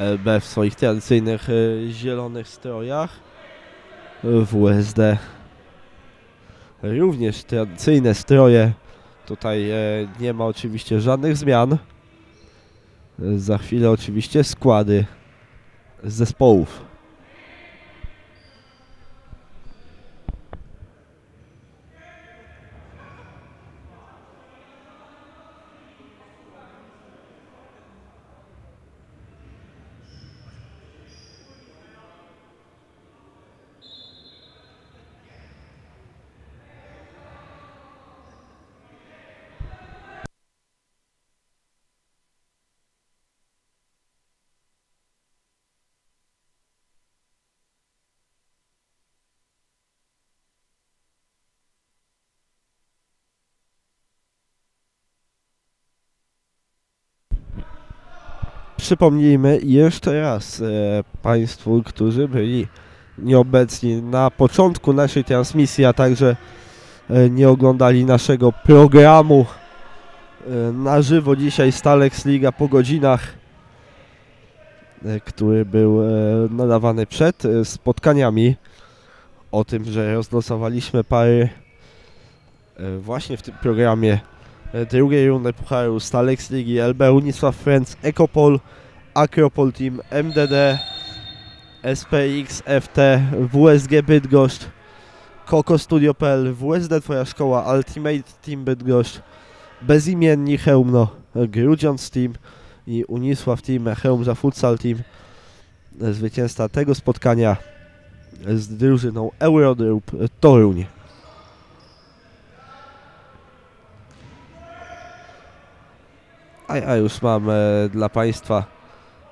LB w swoich tradycyjnych e, zielonych strojach. WSD również tradycyjne stroje. Tutaj e, nie ma oczywiście żadnych zmian. E, Za chwilę oczywiście składy zespołów. Przypomnijmy jeszcze raz e, Państwu, którzy byli nieobecni na początku naszej transmisji, a także e, nie oglądali naszego programu e, na żywo dzisiaj Stalex Liga po godzinach, e, który był e, nadawany przed e, spotkaniami. O tym, że rozlosowaliśmy pary właśnie w tym programie drugiej rundy Pucharu Stalex Ligi LB Unisław Friends Ekopol Akropol Team MDD SPX FT WSG Bydgoszcz Koko Studio.pl WSD Twoja Szkoła Ultimate Team Bydgoszcz Bezimienni Chełmno Grudziądz Team i Unisław Team Chełmza Futsal Team zwycięzca tego spotkania z drużyną Eurodrop Toruń. A ja już mam e, dla Państwa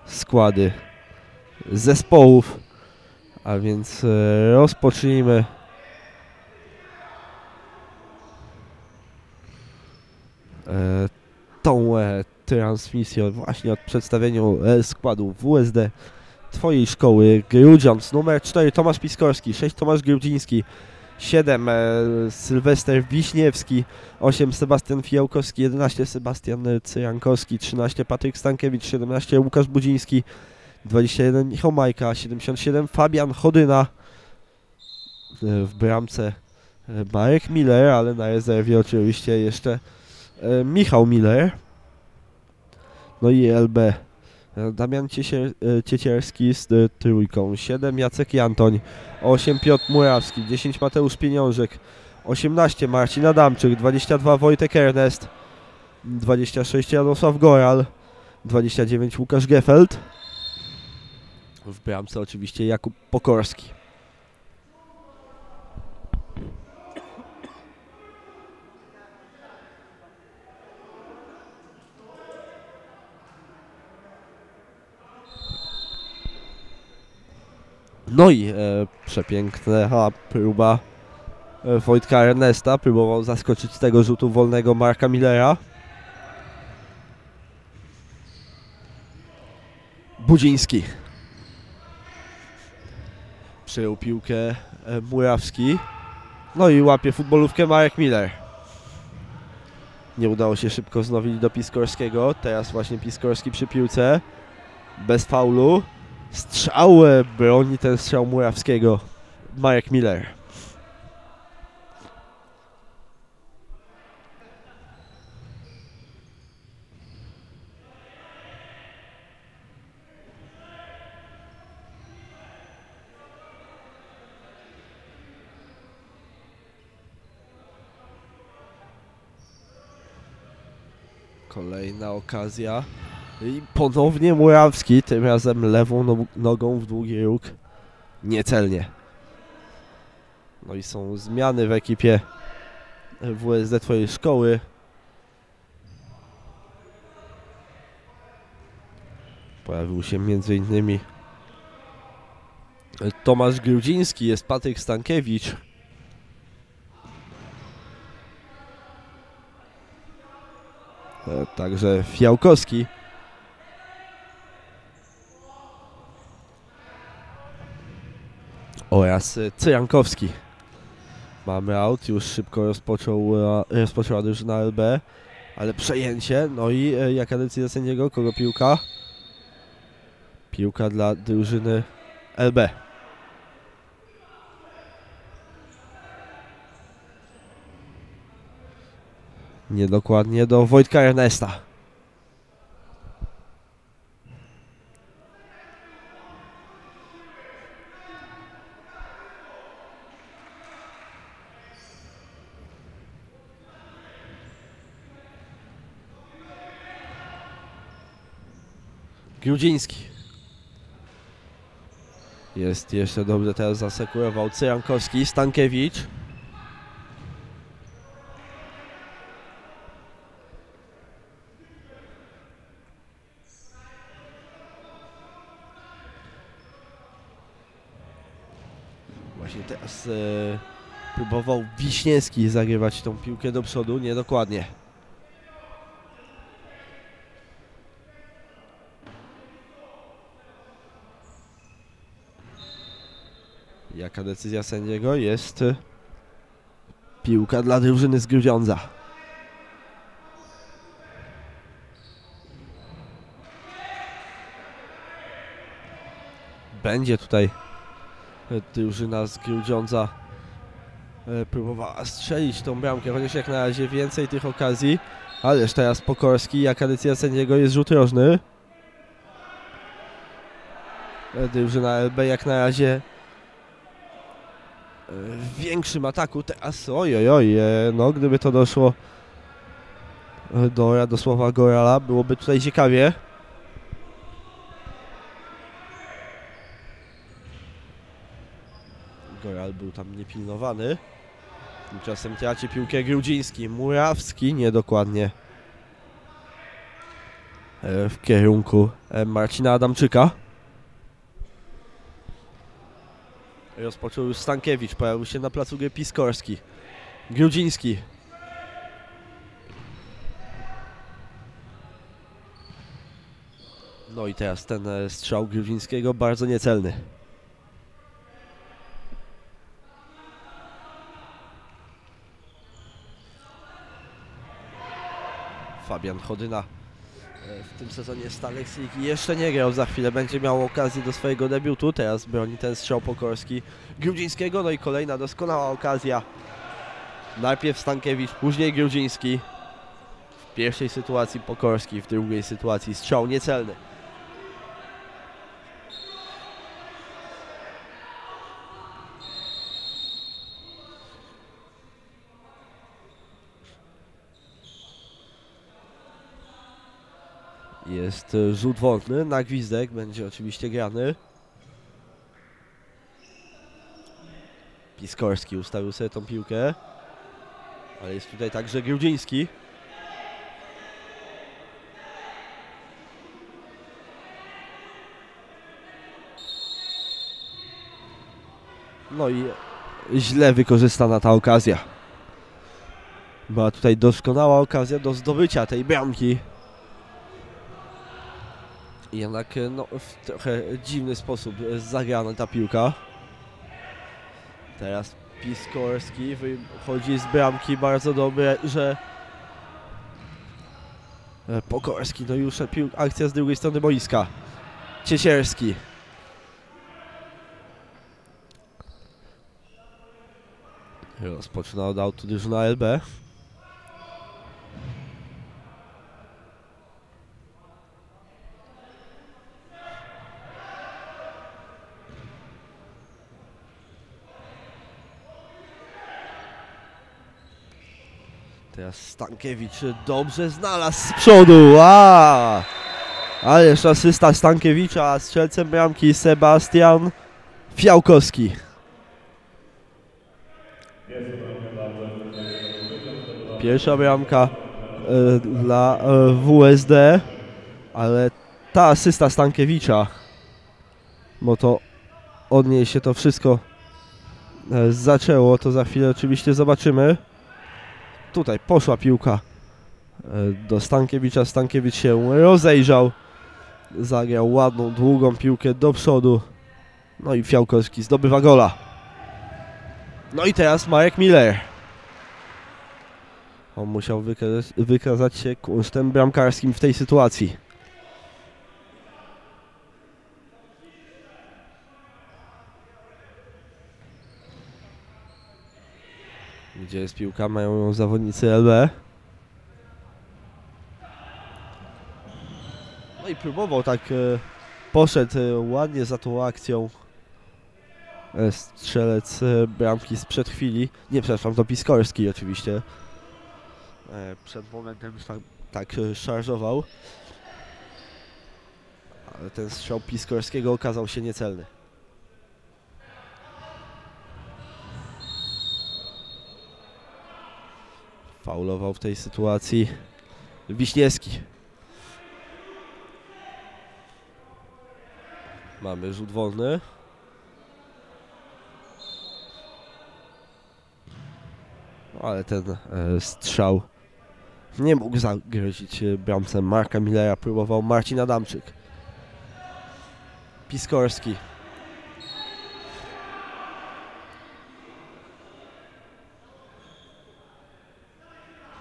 składy zespołów, a więc e, rozpocznijmy. E, tą transmisją właśnie od przedstawienia składu WSD Twojej szkoły Grudziądz. Numer 4 Tomasz Piskorski, 6 Tomasz Grudziński 7 e, Sylwester Wiśniewski 8 Sebastian Fijałkowski, 11 Sebastian Cyjankowski, 13 Patryk Stankiewicz, 17 Łukasz Budziński, 21 Michał Majka, 77 Fabian Chodyna, e, w bramce e, Marek Miller, ale na rezerwie oczywiście jeszcze Michał Miller, no i LB Damian Ciesier, e, Ciecierski z e, trójką, 7 Jacek Jantoń, 8 Piotr Murawski, 10 Mateusz Pieniążek, 18 Marcin Adamczyk, 22 Wojtek Ernest, 26 Jarosław Goral, 29 Łukasz Gefeld. W bramce oczywiście Jakub Pokorski. No i e, przepiękna próba e, Wojtka Ernesta. Próbował zaskoczyć z tego rzutu wolnego Marka Millera. Budziński. Przyjął piłkę e, Murawski. No i łapie futbolówkę Marek Miller. Nie udało się szybko wznowić do Piskorskiego. Teraz właśnie Piskorski przy piłce. Bez faulu. Strzał broni ten strzał Murawskiego. Marek Miller. Kolejna okazja. I ponownie Murawski, tym razem lewą no nogą w długi róg. Niecelnie. No i są zmiany w ekipie WSD Twojej szkoły. Pojawił się między innymi Tomasz Grudziński, jest Patryk Stankiewicz. E, Także Fiałkowski. E, Cyjankowski. Mamy out, już szybko rozpoczął, e, rozpoczęła drużyna LB, ale przejęcie, no i e, jaka decyzja sędziego, kogo piłka? Piłka dla drużyny LB. Niedokładnie do Wojtka Ernesta. Grudziński. Jest jeszcze dobrze teraz zasekurował Cyrankowski, Stankiewicz. Właśnie teraz e, próbował Wiśniewski zagrywać tą piłkę do przodu, niedokładnie. Jaka decyzja sędziego? Jest e, piłka dla drużyny z Grudziądza. Będzie tutaj e, drużyna z Grudziądza e, próbowała strzelić tą bramkę, chociaż jak na razie więcej tych okazji. Ależ teraz Pokorski, jaka decyzja sędziego? Jest rzut rożny. Drużyna LB jak na razie w większym ataku teraz, oj, oj, oj, e, no gdyby to doszło e, do Radosława Gorala, byłoby tutaj ciekawie. Goral był tam niepilnowany. Tymczasem traci piłkę Grudziński, Murawski niedokładnie e, w kierunku Marcina Adamczyka. Rozpoczął już Stankiewicz, pojawił się na placu gry Piskorski. Grudziński. No i teraz ten e, strzał Grudzińskiego bardzo niecelny. Fabian Chodyna w tym sezonie Stalex League jeszcze nie grał, za chwilę będzie miał okazję do swojego debiutu, teraz broni ten strzał Pokorski Grudzińskiego, no i kolejna doskonała okazja. Najpierw Stankiewicz, później Grudziński. W pierwszej sytuacji Pokorski, w drugiej sytuacji strzał niecelny. Jest e, rzut wolny na gwizdek, będzie oczywiście grany. Piskorski ustawił sobie tą piłkę. Ale jest tutaj także Grudziński. No i źle wykorzystana ta okazja. Była tutaj doskonała okazja do zdobycia tej bramki. Jednak e, no, w trochę dziwny sposób e, zagrana ta piłka. Teraz Piskorski wychodzi z bramki bardzo dobre, że e, Pokorski, no już akcja z drugiej strony boiska. Ciesierski. Rozpoczyna od autu drużyna LB. Teraz Stankiewicz dobrze znalazł z przodu. A! Ależ asysta Stankiewicza, a strzelcem bramki Sebastian Fiałkowski. Pierwsza bramka e, dla e, WSD, ale ta asysta Stankiewicza, bo to od niej się to wszystko e, zaczęło, to za chwilę oczywiście zobaczymy tutaj poszła piłka e, do Stankiewicza. Stankiewicz się rozejrzał. Zagrał ładną, długą piłkę do przodu. No i Fiałkowski zdobywa gola. No i teraz Marek Miller. On musiał wykaz wykazać się kunsztem bramkarskim w tej sytuacji. Gdzie jest piłka? Mają ją zawodnicy LB. No i próbował tak, e, poszedł e, ładnie za tą akcją e, strzelec bramki sprzed chwili. Nie, przepraszam, to Piskorski oczywiście. Przed momentem tak, tak szarżował. Ale ten strzał Piskorskiego okazał się niecelny. Faulował w tej sytuacji Wiśniewski. Mamy rzut wolny. Ale ten e, strzał nie mógł zagrozić e, bramce Marka Millera. Próbował Marcin Adamczyk. Piskorski.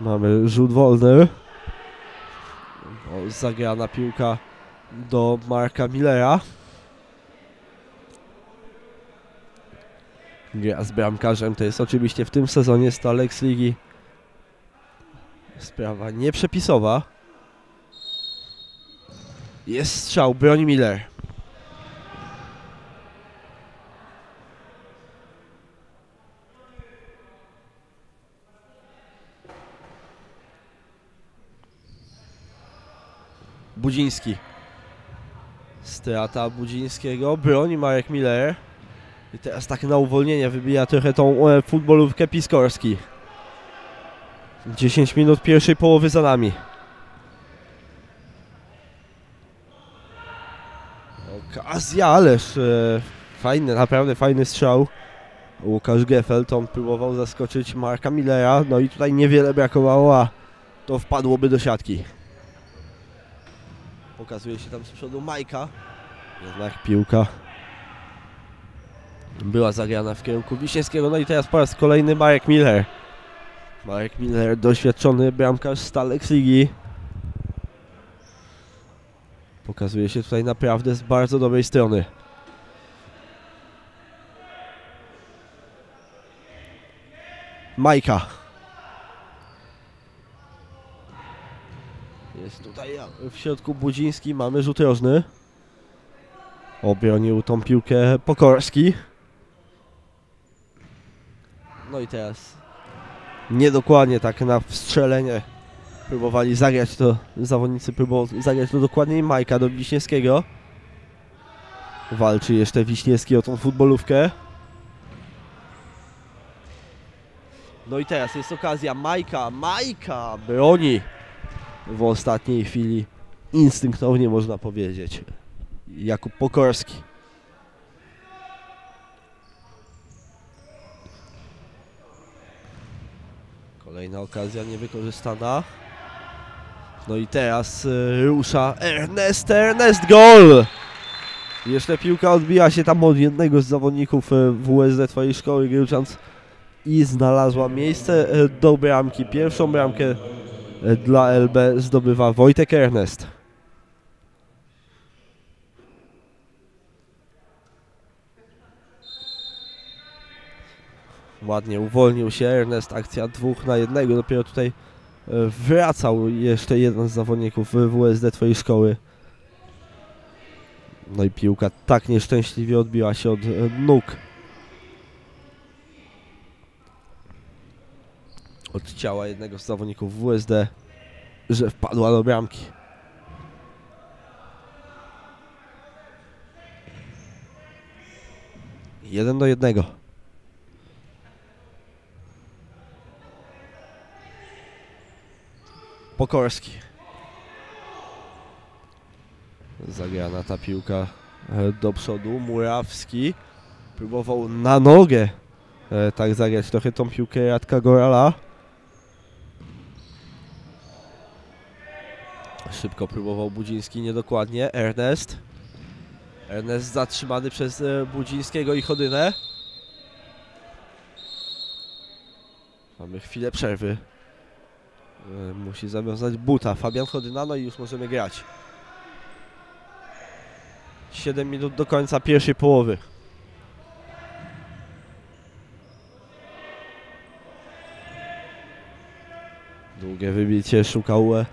Mamy rzut wolny. O, zagrana piłka do Marka Millera. Gra z bramkarzem to jest oczywiście w tym sezonie Stalex Ligi sprawa nieprzepisowa. Jest strzał, broni Miller. Budziński. Strata Budzińskiego, broni Marek Miller. I teraz tak na uwolnienie wybija trochę tą e, futbolówkę Piskorski. 10 minut pierwszej połowy za nami. Okazja, ależ e, fajny, naprawdę fajny strzał. Łukasz Geffel, on próbował zaskoczyć Marka Millera, no i tutaj niewiele brakowało, a to wpadłoby do siatki. Pokazuje się tam z przodu Majka, jednak piłka była zagrana w kierunku Wiśniewskiego, no i teraz po raz kolejny Marek Miller. Marek Miller, doświadczony bramkarz Stalex Ligi. Pokazuje się tutaj naprawdę z bardzo dobrej strony. Majka. Jest tutaj w środku Budziński, mamy rzut rożny. Obronił tą piłkę Pokorski. No i teraz niedokładnie tak na wstrzelenie próbowali zagrać to, zawodnicy próbowali zagrać to dokładniej Majka do Wiśniewskiego. Walczy jeszcze Wiśniewski o tą futbolówkę. No i teraz jest okazja Majka, Majka broni w ostatniej chwili instynktownie można powiedzieć. Jakub Pokorski. Kolejna okazja niewykorzystana. No i teraz y, rusza Ernest, Ernest, gol! Jeszcze piłka odbija się tam od jednego z zawodników y, WSD twojej szkoły Gryłczanc i znalazła miejsce y, do bramki. Pierwszą bramkę dla LB zdobywa Wojtek Ernest. Ładnie uwolnił się Ernest, akcja dwóch na jednego, dopiero tutaj e, wracał jeszcze jeden z zawodników WSD twojej szkoły. No i piłka tak nieszczęśliwie odbiła się od e, nóg. Od ciała jednego z zawodników WSD, że wpadła do bramki. Jeden do jednego. Pokorski. Zagrana ta piłka e, do przodu. Murawski próbował na nogę e, tak zagrać trochę tą piłkę Radka Gorala. Szybko próbował Budziński, niedokładnie. Ernest. Ernest zatrzymany przez e, Budzińskiego i Chodynę. Mamy chwilę przerwy. E, Musi zawiązać buta. Fabian Chodyna, no i już możemy grać. 7 minut do końca pierwszej połowy. Długie wybicie szukał e,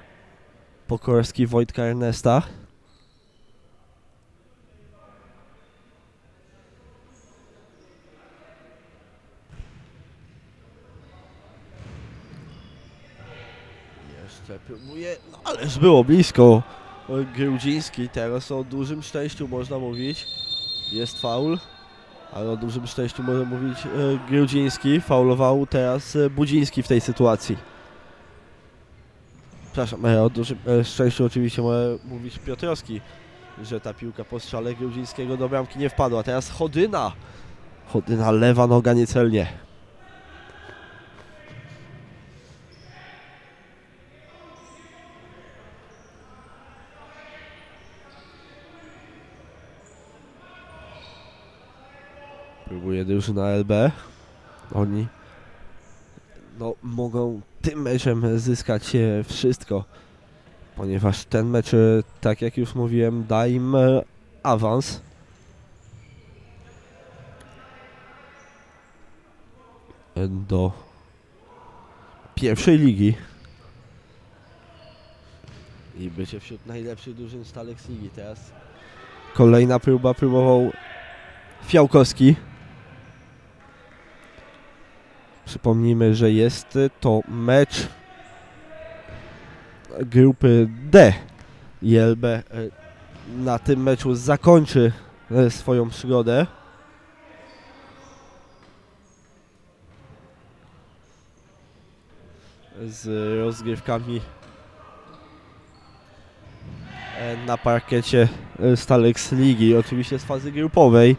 Pokorski Wojtka Ernesta. Jeszcze próbuje, no ależ było blisko. Grudziński teraz o dużym szczęściu można mówić. Jest faul, ale o dużym szczęściu może mówić e, Grudziński. Faulował teraz e, Budziński w tej sytuacji. Przepraszam, e, o dużym e, szczęściu oczywiście może mówić Piotrowski, że ta piłka po strzale Grudzińskiego do bramki nie wpadła. Teraz Chodyna. Chodyna lewa noga niecelnie. Próbuje drużyna LB. Oni no, mogą tym meczem zyskać wszystko, ponieważ ten mecz, e, tak jak już mówiłem, da im awans. Do pierwszej ligi i bycie wśród najlepszych drużyn Stalex Ligi. Teraz kolejna próba, próbował Fiałkowski. Przypomnijmy, że jest to mecz grupy D. ILB e, na tym meczu zakończy e, swoją przygodę. Z rozgrywkami e, na parkiecie e, Stalex Ligi, oczywiście z fazy grupowej.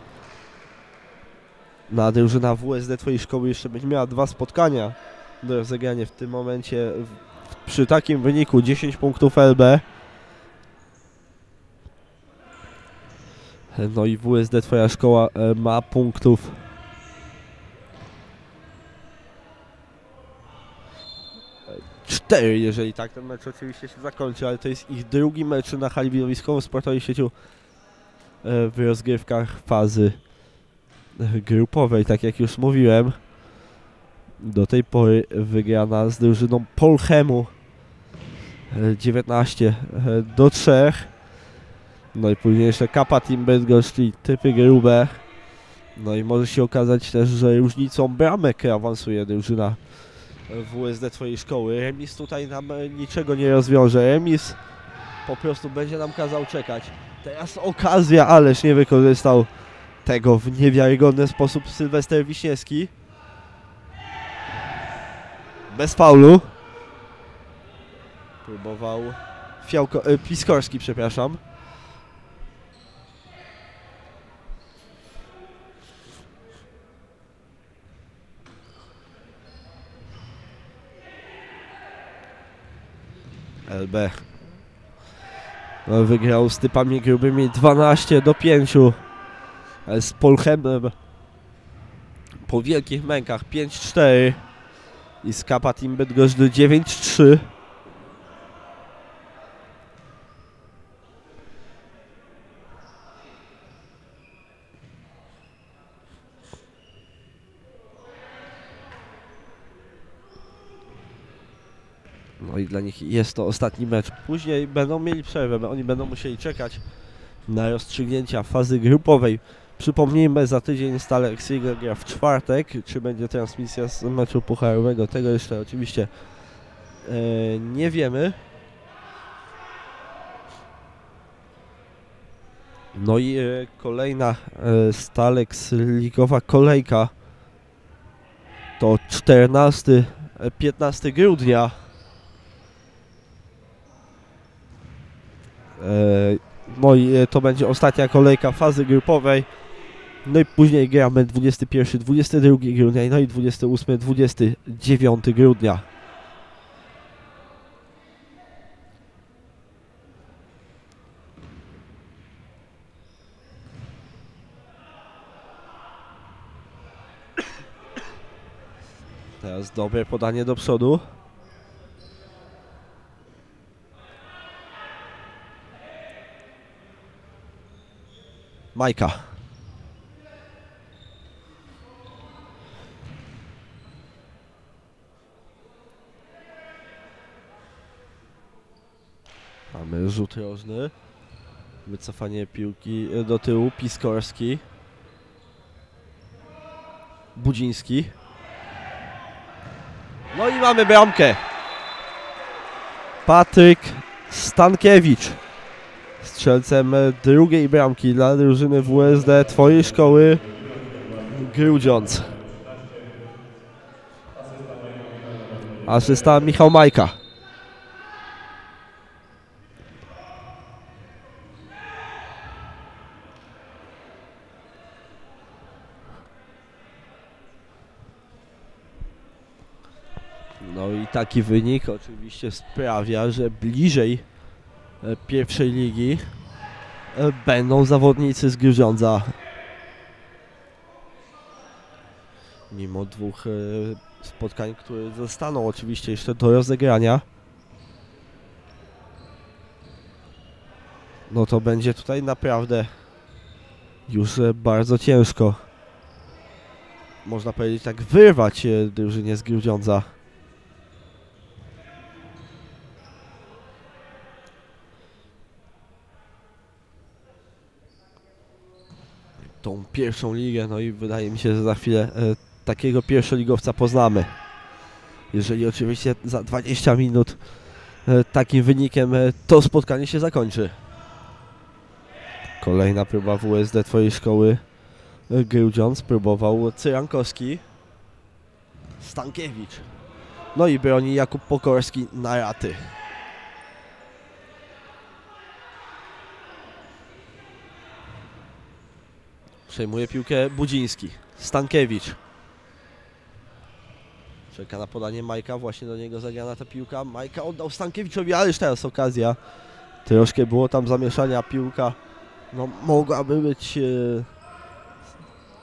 Na drużyna WSD Twojej szkoły jeszcze będzie miała dwa spotkania do rozegrania w tym momencie. Przy takim wyniku 10 punktów LB. No i WSD Twoja szkoła e, ma punktów. Cztery, jeżeli tak ten mecz oczywiście się zakończy, ale to jest ich drugi mecz na hali widowiskowo-sportowej siecią e, w rozgrywkach fazy grupowej, tak jak już mówiłem. Do tej pory wygrana z drużyną Polchemu e, 19 e, do 3. No i później jeszcze Kappa Team Bydgoszcz i typy grube. No i może się okazać też, że różnicą bramek awansuje drużyna WSD twojej szkoły. Remis tutaj nam e, niczego nie rozwiąże. Remis po prostu będzie nam kazał czekać. Teraz okazja, ależ nie wykorzystał tego w niewiarygodny sposób Sylwester Wiśniewski. Bez faulu. Próbował Fiałko, e, Piskorski, przepraszam. LB no, wygrał z typami grubymi 12 do 5 e, z Polchemem po wielkich mękach 5-4 i z Kappa Team Bydgoszcz 9-3 No i dla nich jest to ostatni mecz. Później będą mieli przerwę, oni będą musieli czekać na rozstrzygnięcia fazy grupowej. Przypomnijmy, za tydzień stale Exriga gra w czwartek. Czy będzie transmisja z meczu pucharowego? Tego jeszcze oczywiście e, nie wiemy. No i e, kolejna e, Stalex ligowa kolejka to 14, e, 15 grudnia. No i to będzie ostatnia kolejka fazy grupowej. No i później gramy 21, 22 grudnia, no i 28, 29 grudnia. Teraz dobre podanie do przodu. Majka. Mamy rzut rożny. Wycofanie piłki do tyłu. Piskorski. Budziński. No i mamy bramkę. Patryk Stankiewicz. Strzelcem drugiej bramki dla drużyny WSD Twojej szkoły Grudziądz. Asysta Michał Majka. No i taki wynik oczywiście sprawia, że bliżej e, pierwszej ligi e, będą zawodnicy z Grudziądza. Mimo dwóch e, spotkań, które zostaną oczywiście jeszcze do rozegrania. No to będzie tutaj naprawdę już bardzo ciężko. Można powiedzieć tak wyrwać drużynie z Grudziądza. Tą pierwszą ligę, no i wydaje mi się, że za chwilę e, takiego pierwszoligowca poznamy. Jeżeli oczywiście za 20 minut e, takim wynikiem e, to spotkanie się zakończy. Kolejna próba WSD Twojej szkoły. E, Grudziądz próbował Cyrankowski. Stankiewicz. No i broni Jakub Pokorski na raty. Przejmuje piłkę Budziński. Stankiewicz. Czeka na podanie Majka, właśnie do niego zagrana ta piłka. Majka oddał Stankiewiczowi, ale już teraz okazja. Troszkę było tam zamieszania, piłka no mogłaby być e,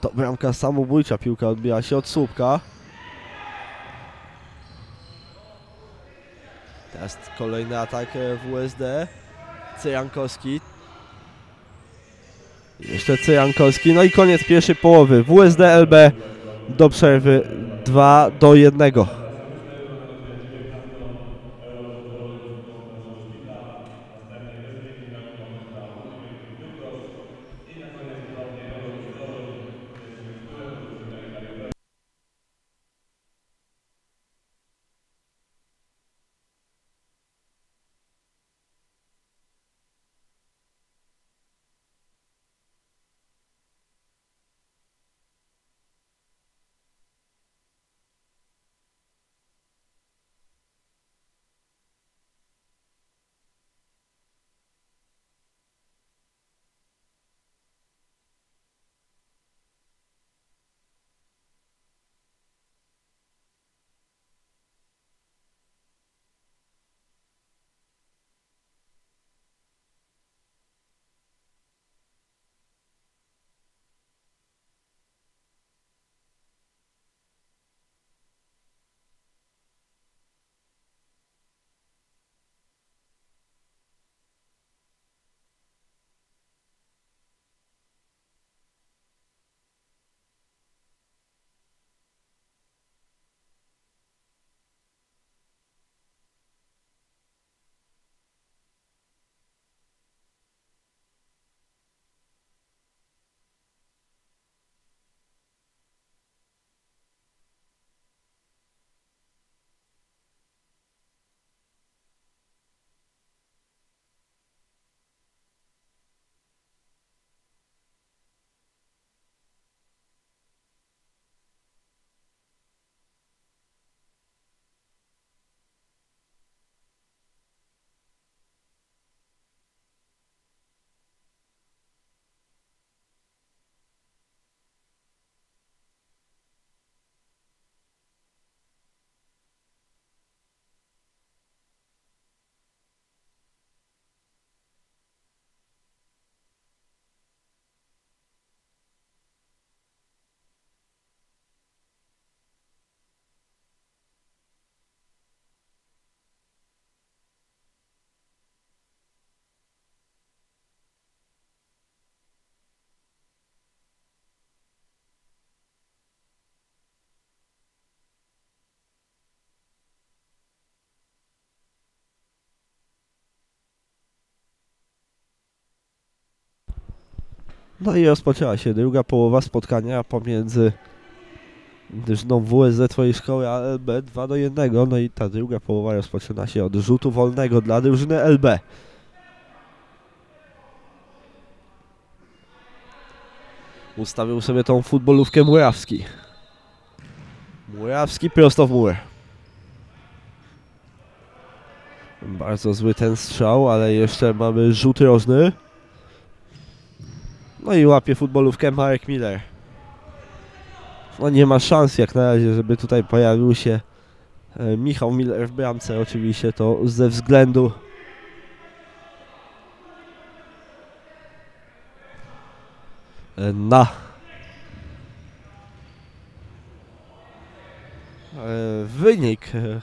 to bramka samobójcza, piłka odbija się od słupka. Teraz kolejny atak e, WSD. Cyjankowski. Jeszcze Cyjankowski, no i koniec pierwszej połowy. WSD LB do przerwy 2 do 1. No i rozpoczęła się druga połowa spotkania pomiędzy drużyną WSD Twojej szkoły a LB 2 do 1. No i ta druga połowa rozpoczyna się od rzutu wolnego dla drużyny LB. Ustawił sobie tą futbolówkę Murawski. Murawski prosto w mur. Bardzo zły ten strzał, ale jeszcze mamy rzut rożny. No i łapie futbolówkę Marek Miller. No nie ma szans jak na razie, żeby tutaj pojawił się e, Michał Miller w bramce. Oczywiście to ze względu na e, wynik. e,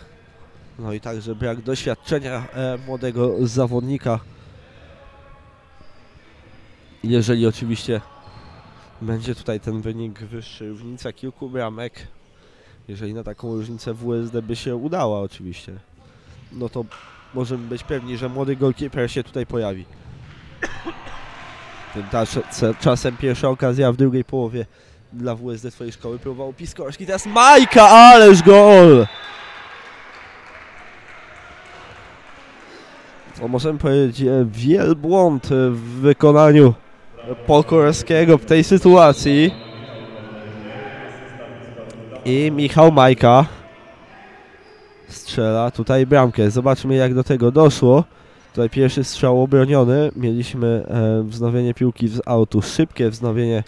No i także brak doświadczenia młodego zawodnika. Jeżeli oczywiście będzie tutaj ten wynik wyższy, różnica kilku bramek, jeżeli na taką różnicę WSD by się udała oczywiście, no to możemy być pewni, że młody goalkeeper się tutaj pojawi. Tymczasem czasem pierwsza okazja w drugiej połowie dla WSD swojej szkoły próbował Piskorski, teraz Majka, ależ gol! To możemy powiedzieć e, wielbłąd w wykonaniu Pokorskiego w tej sytuacji. I Michał Majka strzela tutaj bramkę. Zobaczmy jak do tego doszło. Tutaj pierwszy strzał obroniony. Mieliśmy e, wznowienie piłki z autu. Szybkie wznowienie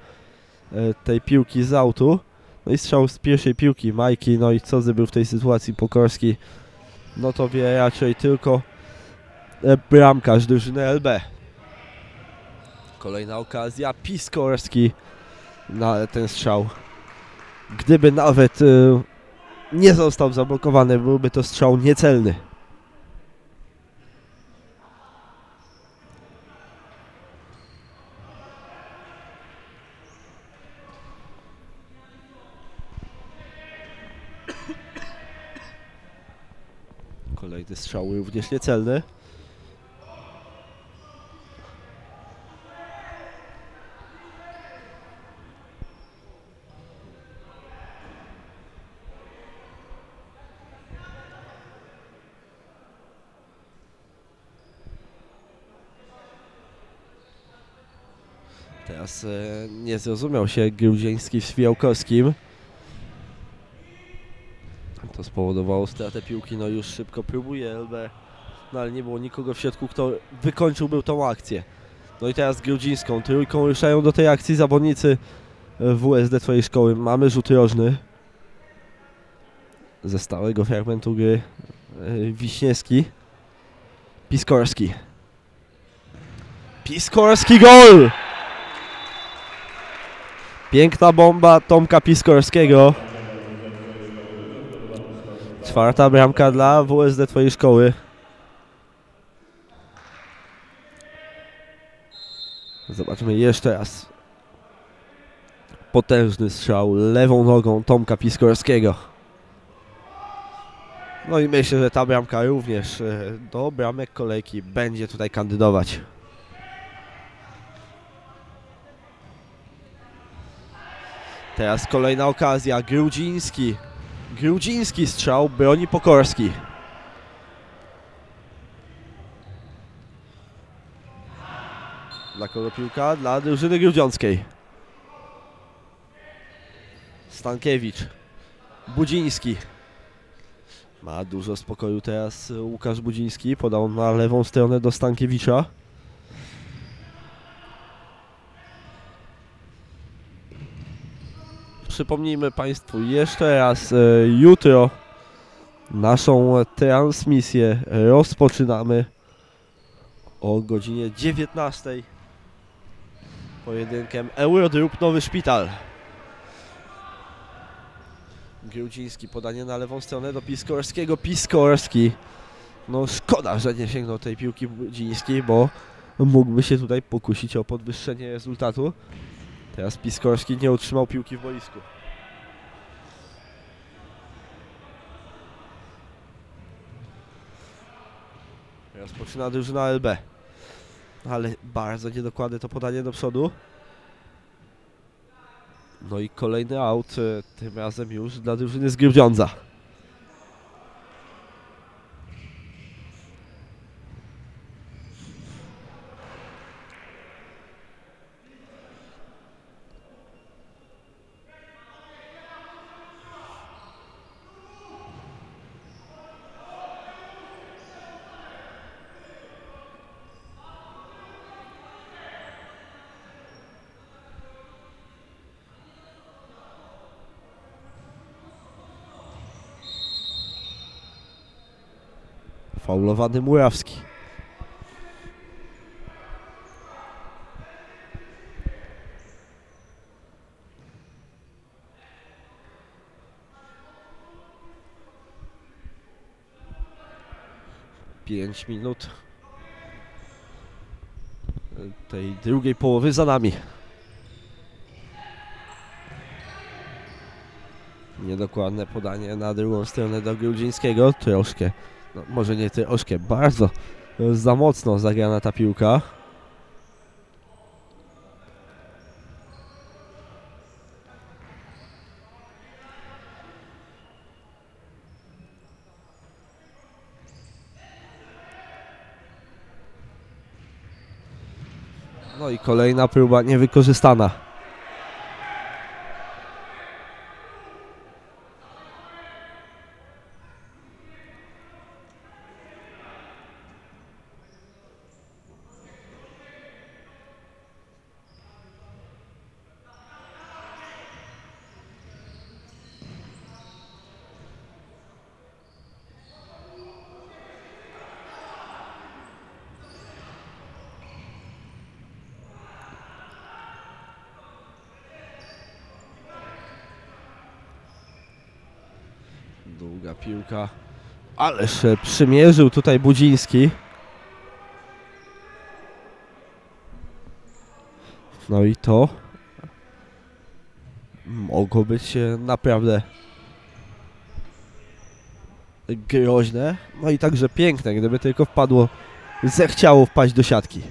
e, tej piłki z autu. No i strzał z pierwszej piłki Majki. No i co zrobił w tej sytuacji Pokorski? No to wie raczej tylko e, bramkarz drużyny LB. Kolejna okazja, Piskorski na ten strzał. Gdyby nawet y, nie został zablokowany, byłby to strzał niecelny. Kolejny strzał również niecelny. Teraz e, nie zrozumiał się Grudziński z Fiałkowskim. To spowodowało stratę piłki, no już szybko próbuje LB, no ale nie było nikogo w środku, kto wykończyłby tą akcję. No i teraz Grudzińską, trójką ruszają do tej akcji zawodnicy e, WSD twojej szkoły. Mamy rzut rożny ze stałego fragmentu gry e, Wiśniewski, Piskorski. Piskorski gol! Piękna bomba Tomka Piskorskiego. Czwarta bramka dla WSD Twojej szkoły. Zobaczmy jeszcze raz. Potężny strzał lewą nogą Tomka Piskorskiego. No i myślę, że ta bramka również e, do bramek kolejki będzie tutaj kandydować. Teraz kolejna okazja. Grudziński. Grudziński strzał, broni Pokorski. Dla kogo piłka? Dla drużyny grudziąckiej. Stankiewicz. Budziński. Ma dużo spokoju teraz Łukasz Budziński. Podał na lewą stronę do Stankiewicza. Przypomnijmy Państwu jeszcze raz, e, jutro naszą transmisję rozpoczynamy o godzinie 19 pojedynkiem Eurodruk Nowy Szpital. Grudziński, podanie na lewą stronę do Piskorskiego, Piskorski. No szkoda, że nie sięgnął tej piłki Grudziński, bo mógłby się tutaj pokusić o podwyższenie rezultatu. Teraz Piskorski nie utrzymał piłki w boisku. Rozpoczyna drużyna LB. Ale bardzo niedokładne to podanie do przodu. No i kolejny aut, e, tym razem już dla drużyny z. Faulowany Murawski. Pięć minut tej drugiej połowy za nami. Niedokładne podanie na drugą stronę do Grudzińskiego. Troszkę no, może nie troszkę, bardzo e, za mocno zagrana ta piłka. No i kolejna próba niewykorzystana. Długa piłka. Ależ przymierzył tutaj Budziński. No i to mogło być naprawdę groźne. No i także piękne, gdyby tylko wpadło, zechciało wpaść do siatki.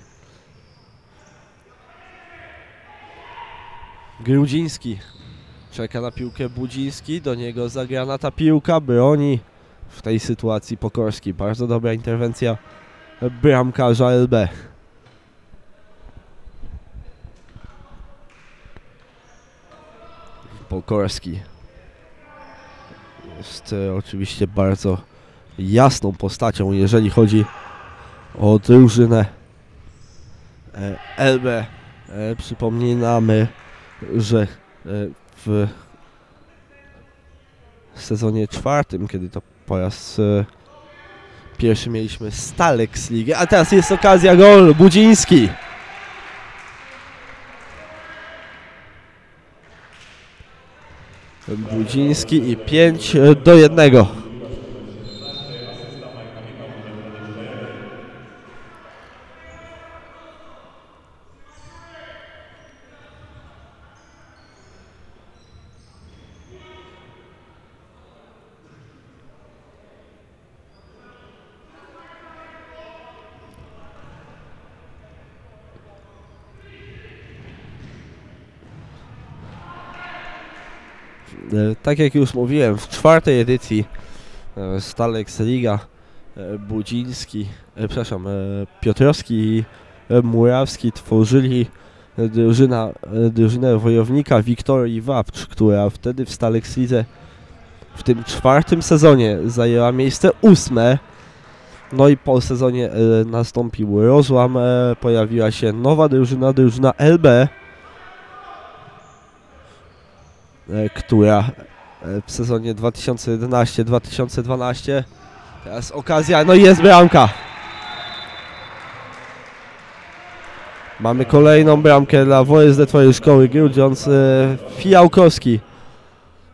Grudziński Czeka na piłkę Budziński, do niego zagrana ta piłka, broni w tej sytuacji Pokorski. Bardzo dobra interwencja bramkarza LB. Pokorski jest e, oczywiście bardzo jasną postacią, jeżeli chodzi o drużynę e, LB. E, przypominamy, że w sezonie czwartym, kiedy to po raz e, pierwszy mieliśmy Stalex Ligę, a teraz jest okazja gol, Budziński. Budziński i 5 do 1. E, tak jak już mówiłem, w czwartej edycji e, Stalex Liga e, Budziński, e, przepraszam, Piotrowski i Murawski tworzyli drużyna, drużynę wojownika Wiktorii Wapcz, która wtedy w Stalex Lidze w tym czwartym sezonie zajęła miejsce ósme. No i po sezonie nastąpił rozłam, pojawiła się nowa drużyna, drużyna LB, e, która e, w sezonie 2011-2012 teraz okazja, no i jest bramka. Mamy kolejną bramkę dla WSD Twojej Szkoły Grudziądz, e, Fijałkowski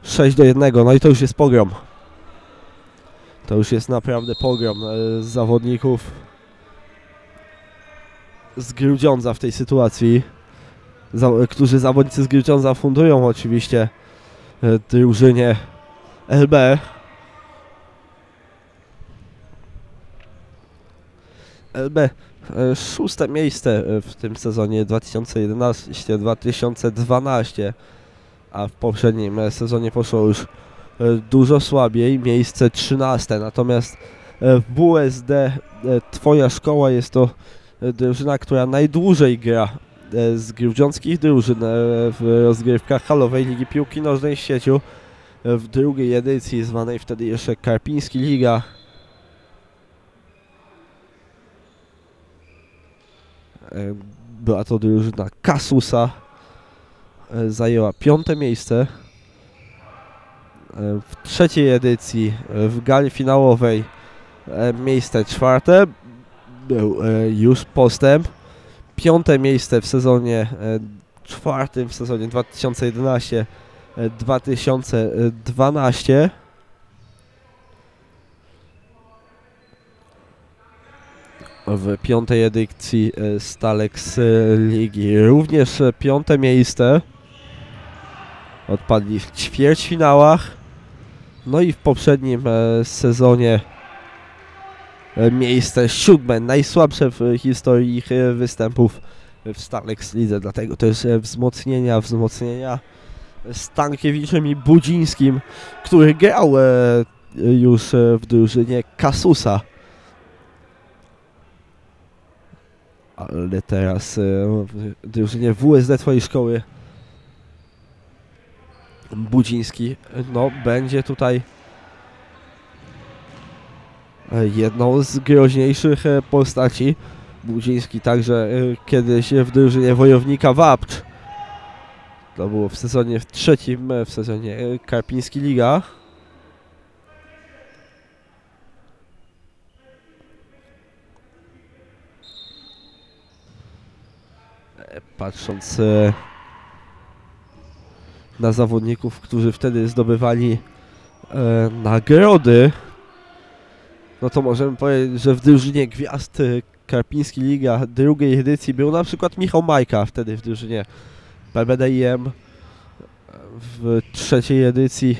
6 do 1, no i to już jest pogrom. To już jest naprawdę pogrom e, z zawodników z Grudziądza w tej sytuacji, za, którzy zawodnicy z Grudziądza fundują oczywiście e, drużynie LB. LB e, szóste miejsce e, w tym sezonie 2011-2012, a w poprzednim e, sezonie poszło już e, dużo słabiej, miejsce 13. Natomiast e, w WSD e, Twoja szkoła jest to e, drużyna, która najdłużej gra e, z grudziąckich drużyn e, w rozgrywkach halowej Ligi Piłki Nożnej w sieciu e, w drugiej edycji zwanej wtedy jeszcze Karpiński Liga. E, Była to drużyna Kasusa. E, Zajęła piąte miejsce. E, W trzeciej edycji e, w gali finałowej e, miejsce czwarte. Był e, już postęp. Piąte miejsce w sezonie e, czwartym, w sezonie 2011-2012. w piątej edycji e, Stalex e, Ligi. Również e, piąte miejsce. Odpadli w ćwierćfinałach. No i w poprzednim e, sezonie e, miejsce siódme, najsłabsze w historii ich e, występów w Stalex Lidze. Dlatego też e, wzmocnienia, wzmocnienia z Tankiewiczem i Budzińskim, który grał e, już e, w drużynie Kasusa. ale teraz e, w drużynie WSD twojej szkoły Budziński no będzie tutaj e, jedną z groźniejszych e, postaci. Budziński także e, kiedyś w drużynie wojownika Wapcz. To było w sezonie w trzecim e, w sezonie e, Karpiński Liga. Patrząc e, na zawodników, którzy wtedy zdobywali e, nagrody, no to możemy powiedzieć, że w drużynie gwiazd e, Karpiński Liga drugiej edycji był na przykład Michał Majka, wtedy w drużynie PBDIM. W trzeciej edycji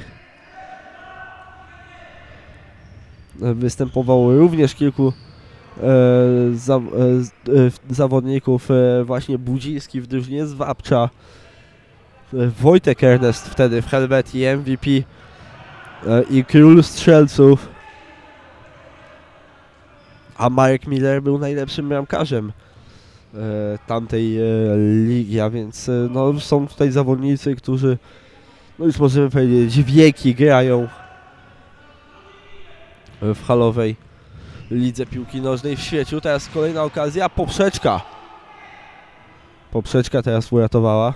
występowało również kilku e, za, e, e, zawodników, e, właśnie Budziński w drużynie z Wapcza, e, Wojtek Ernest wtedy w Helvetii MVP e, i Król Strzelców, a Marek Miller był najlepszym bramkarzem e, tamtej e, ligi, a więc e, no, są tutaj zawodnicy, którzy no już możemy powiedzieć wieki grają w halowej lidze piłki nożnej w świecie. Teraz kolejna okazja, poprzeczka. Poprzeczka teraz uratowała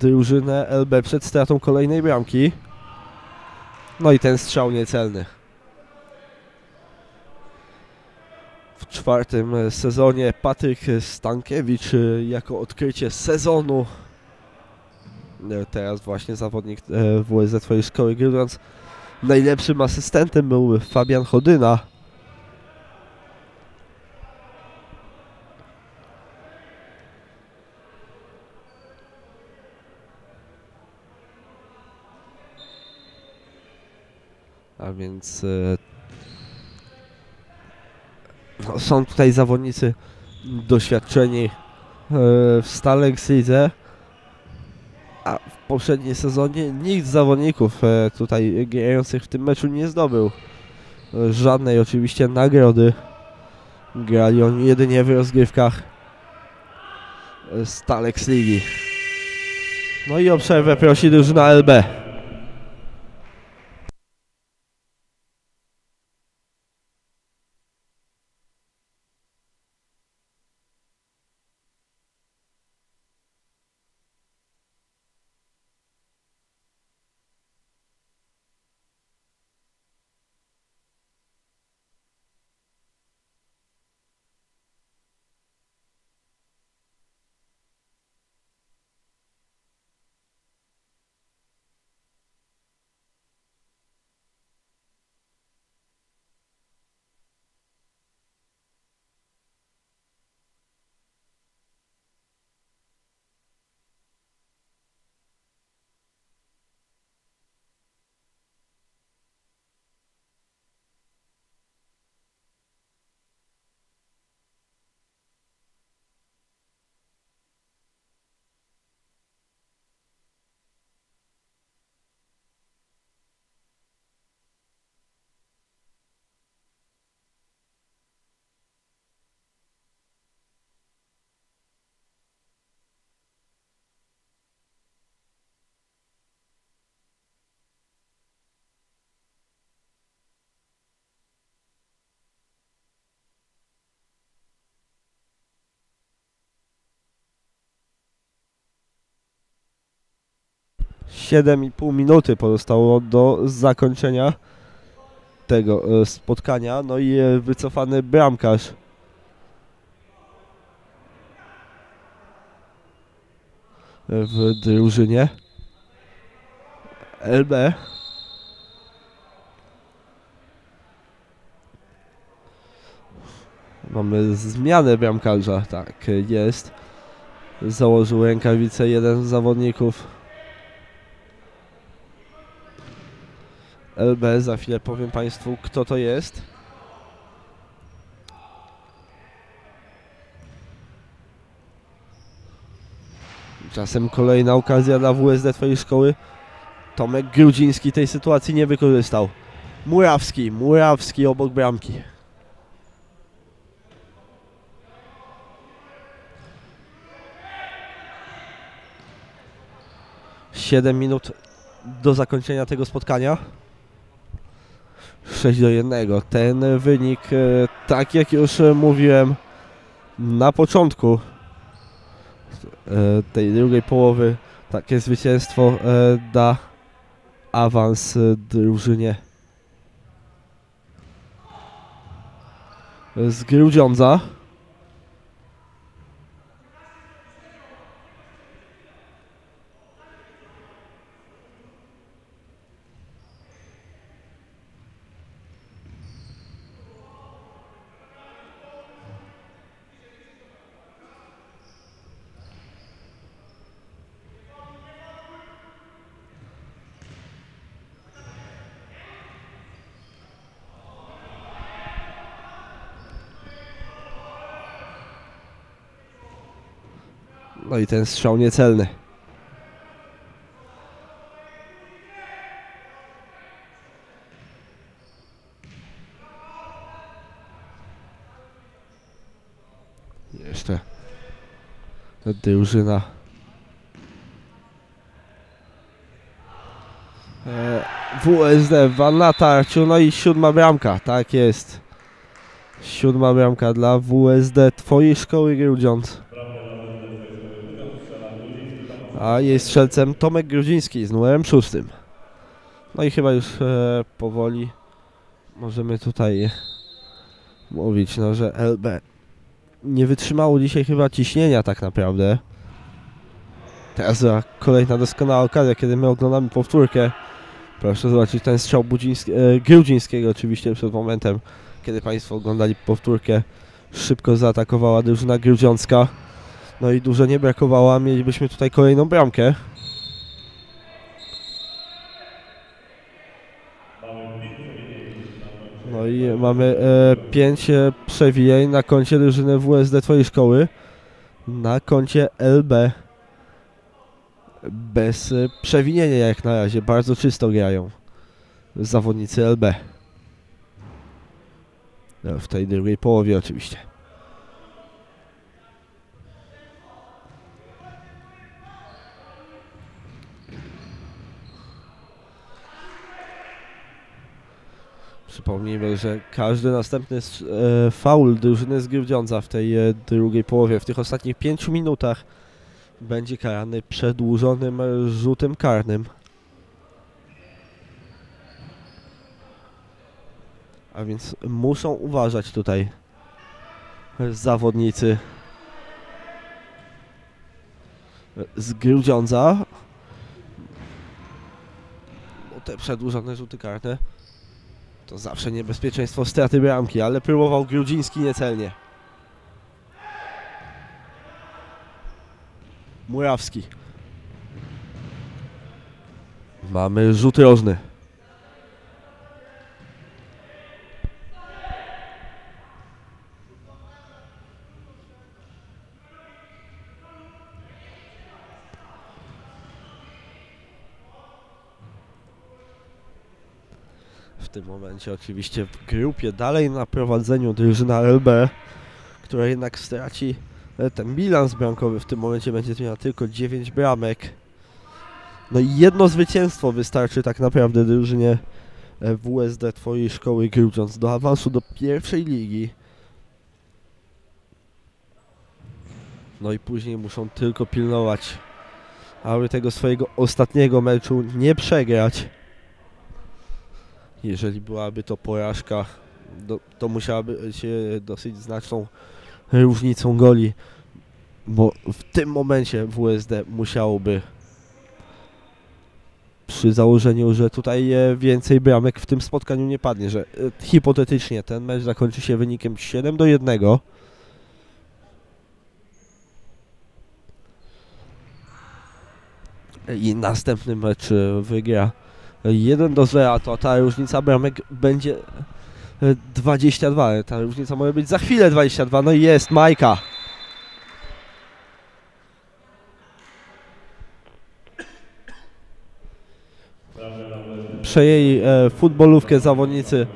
drużynę LB przed stratą kolejnej bramki. No i ten strzał niecelny. W czwartym sezonie Patryk Stankiewicz e, jako odkrycie sezonu. E, Teraz właśnie zawodnik e, WSZ twojej szkoły Grudziądz. Najlepszym asystentem był Fabian Chodyna. A więc no, są tutaj zawodnicy doświadczeni e, w Stalex Lidze. A w poprzednim sezonie nikt z zawodników e, tutaj grających w tym meczu nie zdobył e, żadnej oczywiście nagrody. Grali oni jedynie w rozgrywkach Stalex Ligi. No i o przerwę prosi drużyna LB. 7,5 minuty pozostało do zakończenia tego e, spotkania. No i e, wycofany bramkarz. w drużynie LB. Mamy zmianę bramkarza, tak jest. Założył rękawice jeden z zawodników LB. Za chwilę powiem Państwu, kto to jest. Czasem kolejna okazja dla WSD Twojej szkoły. Tomek Grudziński tej sytuacji nie wykorzystał. Murawski, Murawski obok bramki. Siedem minut do zakończenia tego spotkania. 6 do 1. Ten wynik, e, tak jak już e, mówiłem na początku e, tej drugiej połowy, takie zwycięstwo da awans drużynie z Grudziądza. No i ten strzał niecelny. Jeszcze drużyna e, WSD w natarciu, no i siódma bramka, tak jest. Siódma bramka dla WSD Twojej szkoły Grudziądz. A jej strzelcem Tomek Grudziński z numerem szóstym. No i chyba już e, powoli możemy tutaj mówić, no, że LB nie wytrzymało dzisiaj chyba ciśnienia tak naprawdę. Teraz kolejna doskonała okazja, kiedy my oglądamy powtórkę. Proszę zobaczyć ten strzał Budziński, e, Grudzińskiego oczywiście przed momentem, kiedy Państwo oglądali powtórkę. Szybko zaatakowała drużyna grudziącka. No i dużo nie brakowało, mielibyśmy tutaj kolejną bramkę. No i mamy e, 5 e, przewijeń na koncie drużyny WSD Twojej szkoły. Na koncie LB. Bez e, przewinienia jak na razie. Bardzo czysto grają zawodnicy LB. No, w tej drugiej połowie oczywiście. Przypomnijmy, że każdy następny e, faul drużyny z Grudziądza w tej e, drugiej połowie, w tych ostatnich 5 minutach będzie karany przedłużonym rzutem karnym. A więc muszą uważać tutaj zawodnicy z Grudziądza. Bo te przedłużone rzuty karne to zawsze niebezpieczeństwo straty bramki, ale próbował Grudziński niecelnie. Murawski. Mamy rzut rożny. Tym momencie oczywiście w grupie dalej na prowadzeniu drużyna LB, która jednak straci e, ten bilans bramkowy w tym momencie będzie miała tylko 9 bramek. No i jedno zwycięstwo wystarczy tak naprawdę drużynie e, WSD Twojej szkoły Grudziądz do awansu do pierwszej ligi. No i później muszą tylko pilnować, aby tego swojego ostatniego meczu nie przegrać. Jeżeli byłaby to porażka, to musiałaby się dosyć znaczną różnicą goli, bo w tym momencie WSD musiałoby przy założeniu, że tutaj więcej bramek w tym spotkaniu nie padnie, że e, hipotetycznie ten mecz zakończy się wynikiem 7 do 1. I następny mecz e, wygra 1 do 0, to ta różnica bramek będzie e, 22. Ta różnica może być za chwilę 22. No i jest Majka. Przejęli e, futbolówkę zawodnicy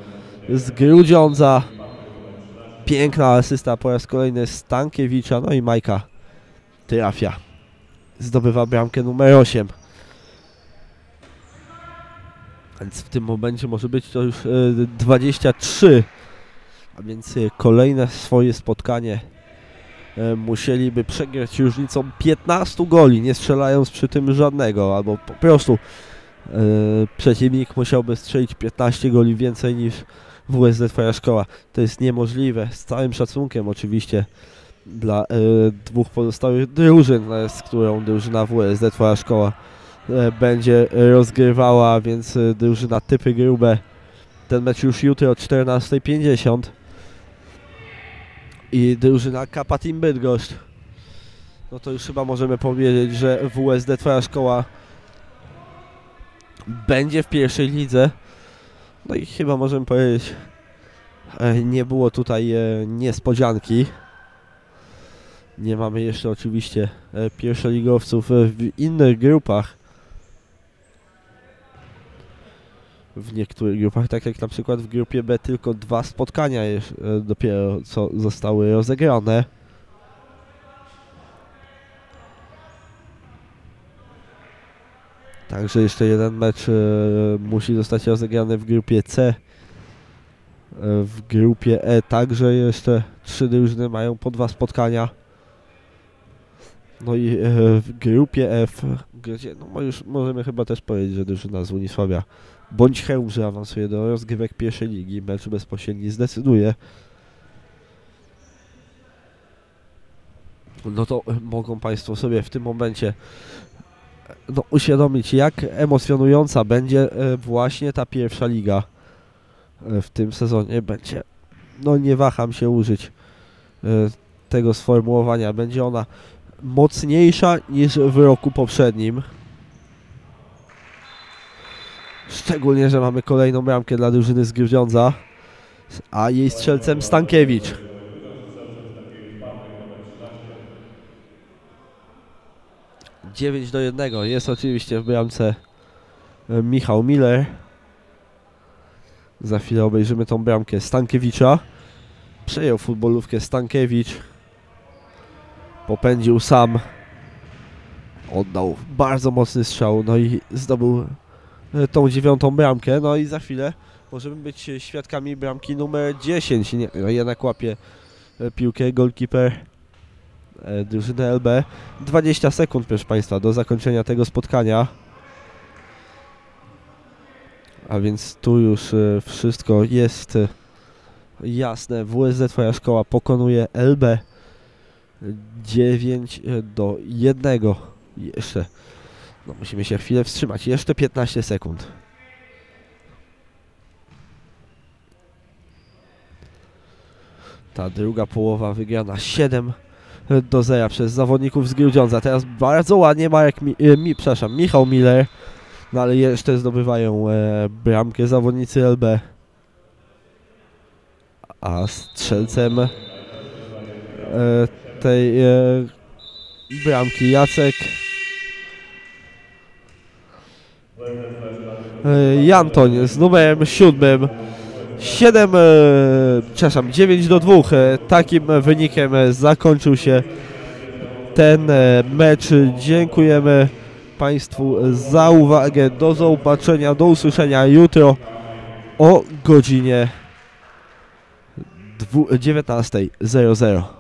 z Grudziądza. Piękna asysta po raz kolejny Stankiewicza. No i Majka trafia. Zdobywa bramkę numer 8. Więc w tym momencie może być to już e, 23. A więc e, kolejne swoje spotkanie e, musieliby przegrać różnicą 15 goli, nie strzelając przy tym żadnego, albo po prostu e, przeciwnik musiałby strzelić 15 goli więcej niż WSD Twoja Szkoła. To jest niemożliwe, z całym szacunkiem oczywiście dla e, dwóch pozostałych drużyn, e, z którą drużyna WSD Twoja Szkoła e, będzie rozgrywała, więc e, drużyna typy grube. Ten mecz już jutro o 14.50 i drużyna Kappa Team Bydgoszcz. No to już chyba możemy powiedzieć, że WSD Twoja Szkoła będzie w pierwszej lidze. No i chyba możemy powiedzieć, e, nie było tutaj e, niespodzianki. Nie mamy jeszcze oczywiście e, pierwszoligowców e, w innych grupach. W niektórych grupach, tak jak na przykład w grupie B, tylko dwa spotkania e, dopiero co zostały rozegrane. Także jeszcze jeden mecz e, musi zostać rozegrany w grupie C. E, w grupie E także jeszcze trzy drużyny mają po dwa spotkania. No i w grupie F, gdzie no już możemy chyba też powiedzieć, że drużyna z Unisławia bądź Chełmże awansuje do rozgrywek pierwszej ligi. Mecz bezpośredni zdecyduje. No to mogą Państwo sobie w tym momencie no, uświadomić, jak emocjonująca będzie e, właśnie ta pierwsza liga e, w tym sezonie. Będzie, no nie waham się użyć e, tego sformułowania, będzie ona mocniejsza niż w roku poprzednim. Szczególnie, że mamy kolejną bramkę dla drużyny z Grudziądza, a jej strzelcem Stankiewicz. Dziewięć do jednego jest oczywiście w bramce e, Michał Miller. Za chwilę obejrzymy tą bramkę Stankiewicza. Przejął futbolówkę Stankiewicz. Popędził sam. Oddał bardzo mocny strzał, no i zdobył tą dziewiątą bramkę. No i za chwilę możemy być świadkami bramki numer 10. Nie, no jednak łapie e, piłkę goalkeeper e, drużyny LB. 20 sekund, proszę Państwa, do zakończenia tego spotkania. A więc tu już wszystko jest jasne. WSD Twoja szkoła pokonuje LB 9 do 1. Jeszcze. No musimy się chwilę wstrzymać. Jeszcze 15 sekund. Ta druga połowa wygrana 7 do 0 przez zawodników z Grudziądza. Teraz bardzo ładnie Marek, Mi, e, mi, przepraszam, Michał Miller. No ale jeszcze zdobywają e, bramkę zawodnicy LB. A strzelcem e, tej e, bramki Jacek Jantoń z numerem 7 7 e, przepraszam 9 do 2 e, takim wynikiem e, zakończył się ten e, mecz. Dziękujemy Państwu za uwagę. Do zobaczenia do usłyszenia jutro o godzinie dwu- 19.00